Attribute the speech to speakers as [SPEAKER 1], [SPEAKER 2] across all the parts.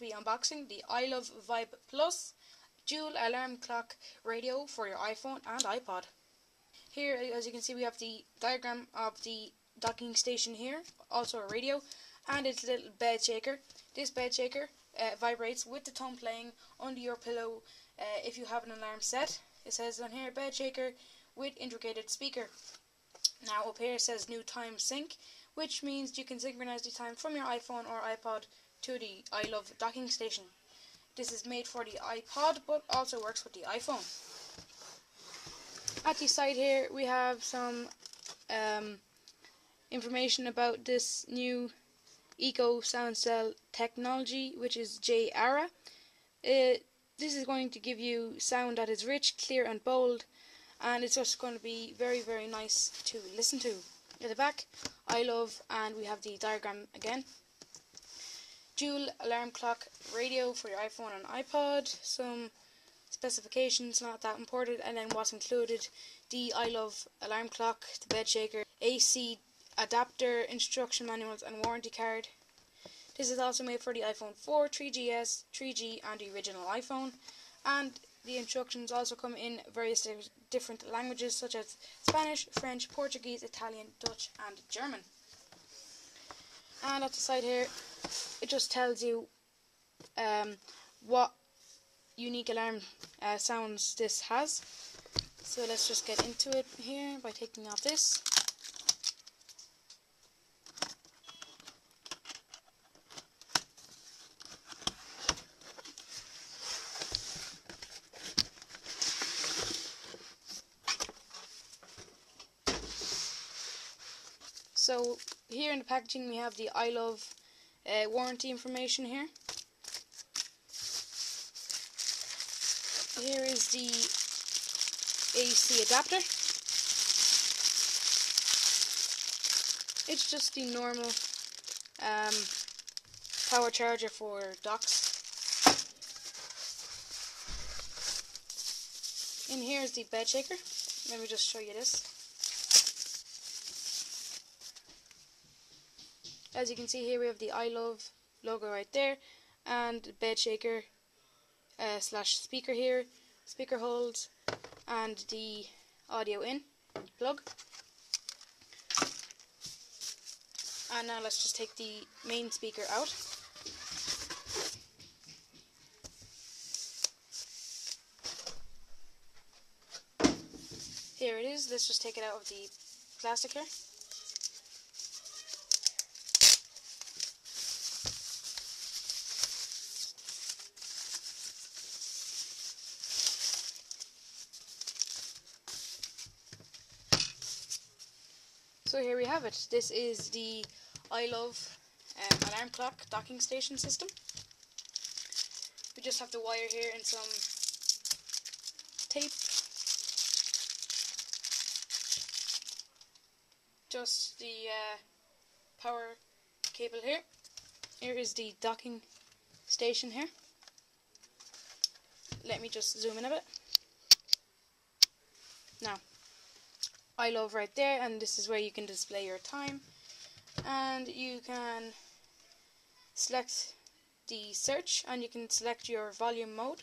[SPEAKER 1] unboxing the iLuv Vibe Plus dual alarm clock radio for your iPhone and iPod. Here, as you can see, we have the diagram of the docking station here, also a radio, and its little bed shaker. This bed shaker uh, vibrates with the tone playing under your pillow uh, if you have an alarm set. It says on here, bed shaker with integrated speaker. Now up here it says new time sync, which means you can synchronize the time from your iPhone or iPod to the iLuv docking station. This is made for the iPod, but also works with the iPhone. At the side here, we have some um, information about this new Eco Sound Cell technology, which is J-Ara. Uh, this is going to give you sound that is rich, clear and bold, and it's just going to be very, very nice to listen to. At the back, I love and we have the diagram again dual alarm clock radio for your iPhone and iPod, some specifications not that important, and then what's included the iLuv alarm clock, the bed shaker, AC adapter, instruction manuals, and warranty card. This is also made for the iPhone 4, 3GS, 3G, and the original iPhone. And the instructions also come in various different languages such as Spanish, French, Portuguese, Italian, Dutch, and German. And at the side here, it just tells you um, what unique alarm uh, sounds this has. So let's just get into it here by taking off this. So here in the packaging we have the iLuv uh, warranty information here. Here is the AC adapter. It's just the normal um, power charger for docks. In here is the bed shaker. Let me just show you this. As you can see here we have the iLuv logo right there and bed shaker uh, slash speaker here, speaker holes and the audio in plug. And now let's just take the main speaker out. Here it is, let's just take it out of the plastic here. So here we have it. This is the iLuv um, alarm clock docking station system. We just have the wire here and some tape. Just the uh, power cable here. Here is the docking station here. Let me just zoom in a bit. Now, iLuv right there and this is where you can display your time. And you can select the search and you can select your volume mode.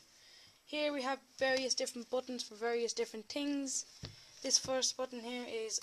[SPEAKER 1] Here we have various different buttons for various different things. This first button here is